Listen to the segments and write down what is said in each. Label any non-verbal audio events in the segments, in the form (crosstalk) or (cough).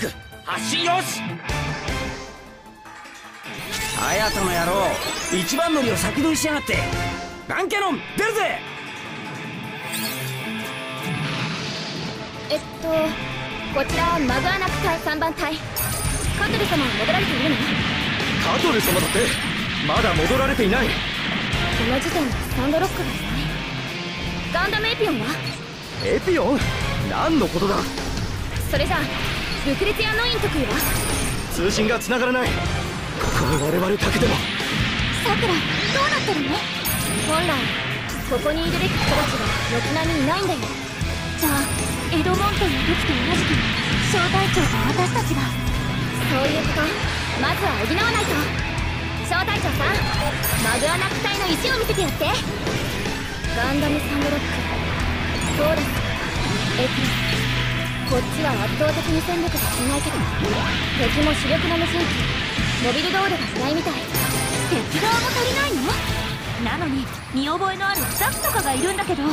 ク発進よし。隼人の野郎一番乗りを先取りしやがって。ガンキャノン出るぜ。えっとこちらマグアナク隊3番隊。カトル様は戻られているのカトル様だってまだ戻られていない。この時点でサンドロックがいない。ガンダムエピオンは？エピオン？何のことだ？それじゃあルクレティアノイン特有は通信が繋がらない。ここは我々だけでも。さくらどうなってるの？本来ここにいるべき人たちが軒並みいないんだよ。じゃあエドモントンの時と同じく小隊長と私たちが。そういうこと？まずは補わないと。小隊長さんマグアナック隊の石を見せてやって。ガンダムサンドロック。トーラスこっちは圧倒的に戦力が少ないけど敵も主力の無人機モビルドールがいないみたい敵側も足りないの？なのに見覚えのあるスタッフとかがいるんだけど。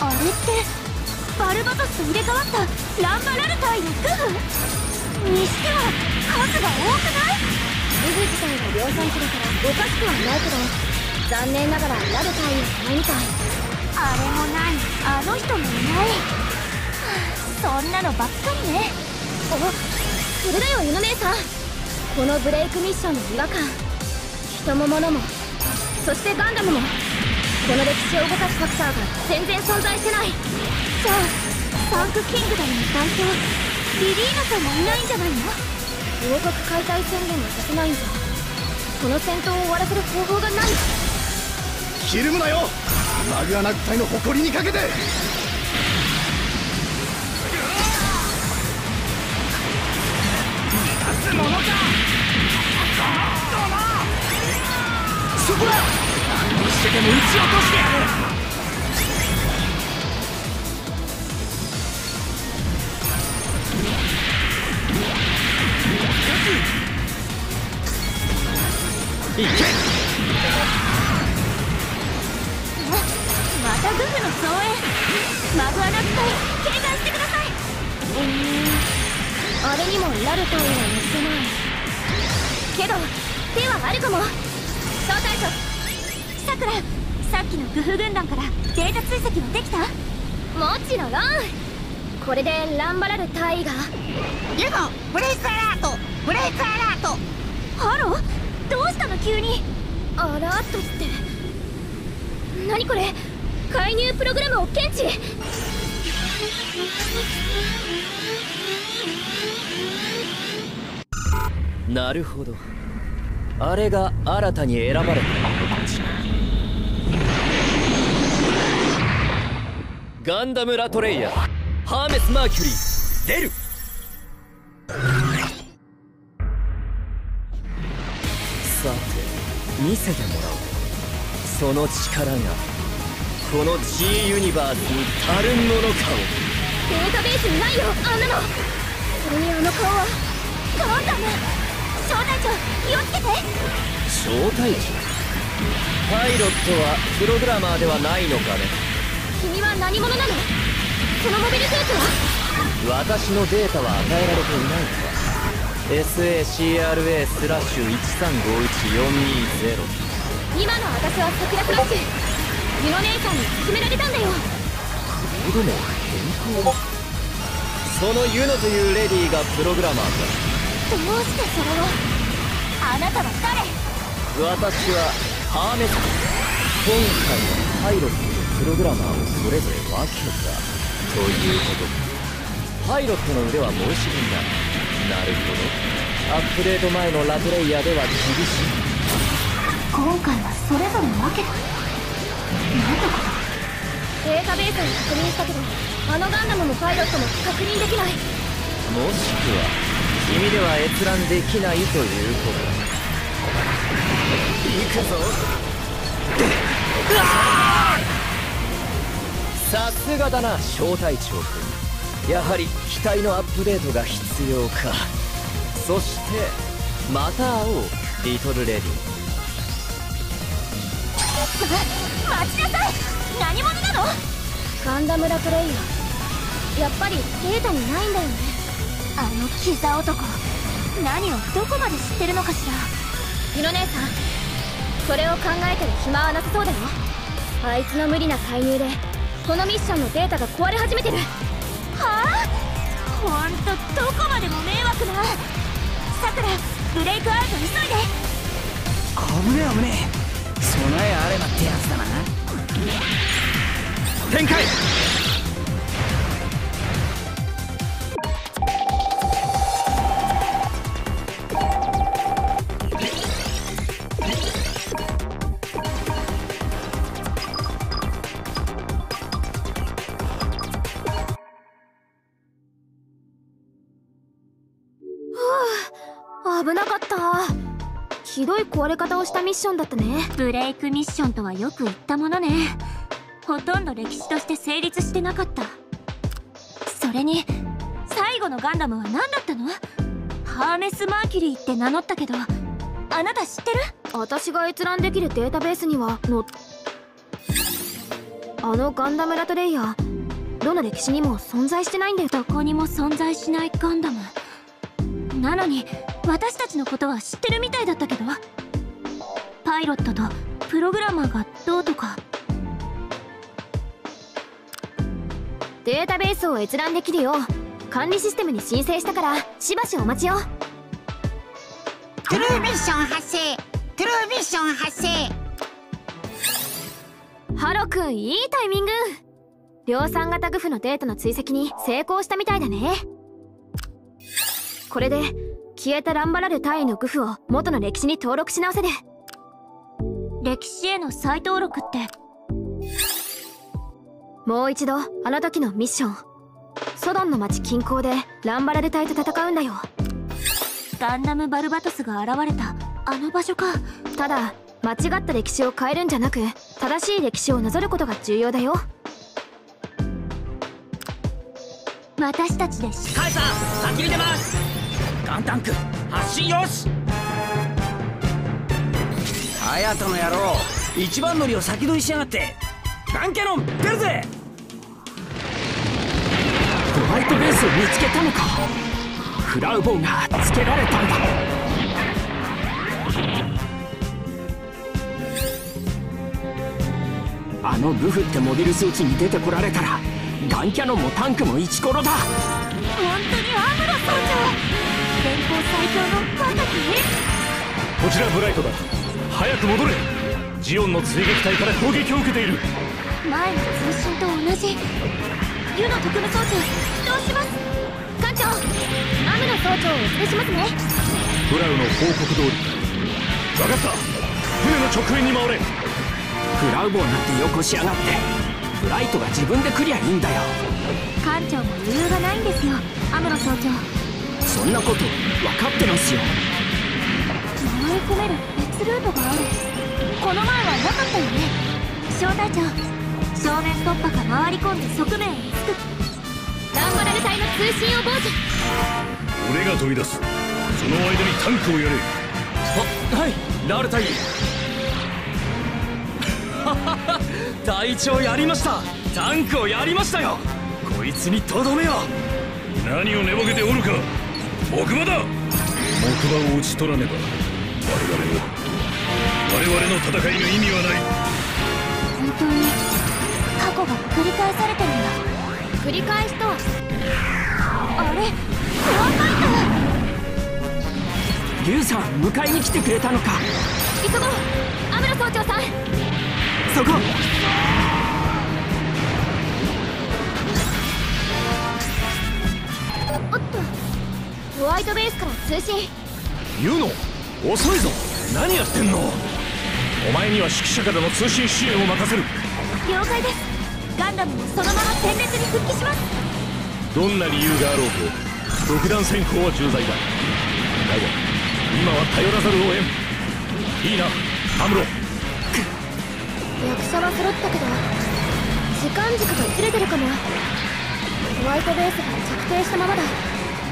あれってバルバトスと入れ替わったランバラル隊のグフ？にしては数が多くない？リグ自体が量産機だからおかしくはないけど残念ながらラル隊員はないみたいあれもない。あの人もいない。そんなのばっかりね。あそれだよ犬姉さん。このブレイクミッションの違和感。人も物も。そしてガンダムも。この歴史を動かすファクターが全然存在してない。じゃあサンクキングダムの団長リリーナさんもいないんじゃないの？王国解体宣言はさせないんじゃこの戦闘を終わらせる方法がない。ひるむなよ。マグアナ隊の誇りにかけて。すものか。そこだ。何にしてでも撃ち落としてやるけまた。グフの総演マグアナッ隊警戒してくださいうんあれにもラルタイは乗ってないけど手はあるかも小隊長さくら。さっきのグフ軍団からデータ追跡はできた。もちろんこれでランバラル隊員がゲゴブレイクアラートブレイクアラートハローどうしたの急に？アラートって。何これ？介入プログラムを検知。なるほど。あれが新たに選ばれたガンダムラトレイヤーハーメス・マーキュリー出る見せてもらおう。その力がこの G ユニバースに足るものかをデータベースに。ないよあんなのそれにあの顔は。ガンダム小隊長気をつけて。小隊長パイロットは。プログラマーではないのかね。君は何者なの？そのモビルスーツは？私のデータは与えられていないか SACRA スラッシュ1351420今の私は桜フラッシュユノ姉さんに勧められたんだよ。コード名変更そのユノというレディーがプログラマーかどうしてそれをあなたは誰？私はハーメット今回はパイロットとプログラマーをそれぞれ分けた。ということ。パイロットの腕は申し分だなるほど。アップデート前のラトレイヤーでは厳しい。今回はそれぞれ分け。たなんてことデータベースに確認したけどあのガンダムもパイロットも確認できない。もしくは君では閲覧できないということ。行くぞ。さすがだな小隊長君やはり機体のアップデートが必要か。そしてまた会おうリトルレディ。待ちなさい！何者なの？ガンダムラプレイヤー。やっぱりデータにないんだよね。あのキザ男。何をどこまで知ってるのかしら。ヒロ姉さんそれを考えてる暇はなさそうだよ。あいつの無理な介入でこのミッションのデータが壊れ始めてるはあ？ほんとどこまでも迷惑な？さくらブレイクアウト急いで。危ねえ危ねえ。備えあればってやつだな。展開！い壊れ方をしたミッションだったね。ブレイクミッションとはよく言ったものね。ほとんど歴史として成立してなかった。それに最後のガンダムは何だったの？ハーメス・マーキュリーって名乗ったけどあなた知ってる？私が閲覧できるデータベースにはのあのガンダムラトレイヤーどの歴史にも存在してないんだよ。どこにも存在しないガンダムなのに私たちのことは知ってるみたいだったけど。パイロットとプログラマーがどうとか。データベースを閲覧できるよう管理システムに申請したからしばしお待ちよ。トゥルーミッション発生。トゥルーミッション発生。ハロくんいいタイミング。量産型グフのデータの追跡に成功したみたいだねこれで消えたランバラル単位のグフを元の歴史に登録し直せる歴史への再登録って。もう一度あの時のミッション。ソドンの町近郊でランバラル隊と戦うんだよ。ガンダム・バルバトスが現れた。あの場所か。ただ間違った歴史を変えるんじゃなく正しい歴史をなぞることが重要だよ。私たちでし。カイさん先に出ますガンタンク発進よし。隼人の野郎一番乗りを先取りしやがって。ガンキャノン出るぜ。ホワイトベースを見つけたのか。フラウボンがつけられたんだ。あのグフってモビルスーツに出てこられたらガンキャノンもタンクもイチコロだ。本当にアムロ総長連邦最強のガンダムこちらブライトだ。早く戻れ。ジオンの追撃隊から攻撃を受けている。前の通信と同じ。ユノ特務総長起動します？艦長アムロ総長をお連れしますね。ブラウの報告通り。分かった。船の直面に回れ。フラウボーなんてよこしやがって。ブライトが自分で来りゃいいんだよ。艦長も余裕がないんですよアムロ総長そんなこと分かってますよ。回り込める別ルートがある。この前はなかったよね。小隊長正面突破か回り込んで側面へつく。ランバラル隊の通信を傍受。俺が飛び出す。その間にタンクをやれ。あはい。ラール隊。員 (laughs) 隊長やりました。タンクをやりましたよ。こいつにとどめよ。何を寝ぼけておるか木馬だ。木馬を打ち取らねば。我々の我々の戦いの意味はない。本当に過去が繰り返されてるんだ。繰り返しとは。あれ？怖かった。リュウさん迎えに来てくれたのか？急ごうアムロ総長さん。そこワイトベースから通信。ユノ遅いぞ。何やってんの？お前には指揮者からの通信支援を任せる。了解です。ガンダムもそのまま戦列に復帰します。どんな理由があろうと独断専行は重罪だ。だが今は頼らざるを得ん。いいなアムロ。役者は揃ったけど時間軸がずれてるかも。ホワイトベースが着底したままだ。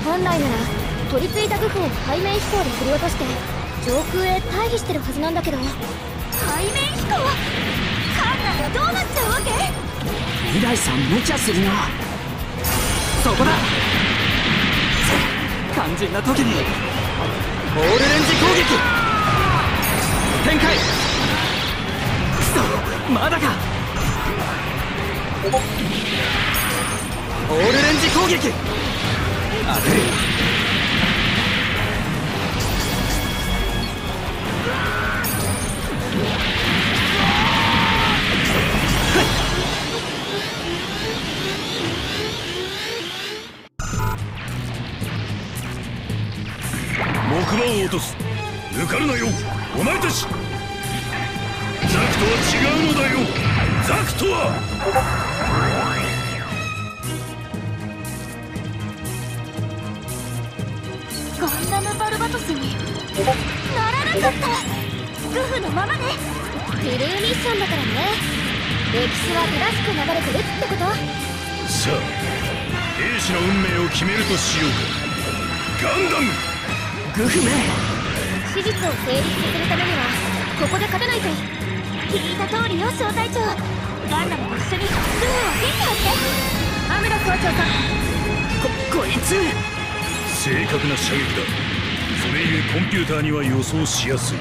本来なら取り付いたグフを背面飛行で振り落として上空へ退避してるはずなんだけど。背面飛行大さん無茶するな。そこだ。肝心な時に。オールレンジ攻撃。展開。くそまだか。オールレンジ攻撃。当てる木馬を落とす。抜かるなよお前たち。ザクとは違うのだよ。ザクとは。ガンダムバルバトスに。ならなかったグフのままね。フィルーミッションだからね。歴史は正しく流れてるってこと。さあ兵士の運命を決めるとしようか。ガンダム。グフめ史実を成立させるためにはここで勝たないと聞いた通りよ小隊長ガンダムと一緒にグフを撃破して。アムラ校長さんここいつ。正確な射撃だそれゆえコンピューターには予想しやすい。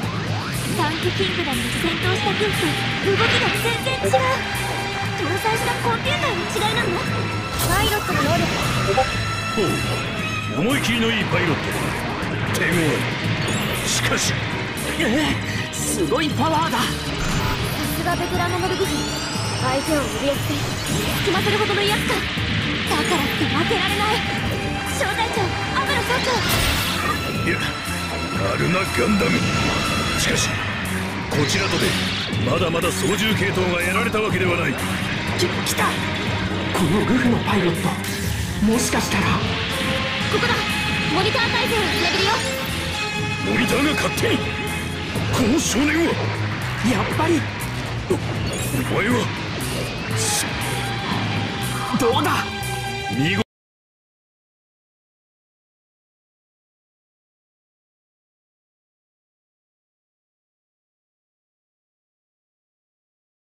タンクキングダムで戦闘したグフと動きが全然違う。搭載したコンピューターの違いなの？パイロットの能力。ほう思い切りのいいパイロット。だ手強いしかしええすごいパワーだ。さすがベテランのノルグフ相手を怯えて隙ませるほどのやつか。だからって負けられない。小隊長アムラ総長。いやあるなガンダム。しかしこちらとてまだまだ操縦系統が得られたわけではない。き来た。このグフのパイロットもしかしたら。ここだ。モニター体制をつなげるよ。モニターが勝手に。この少年は。やっぱり。お前は。どうだ？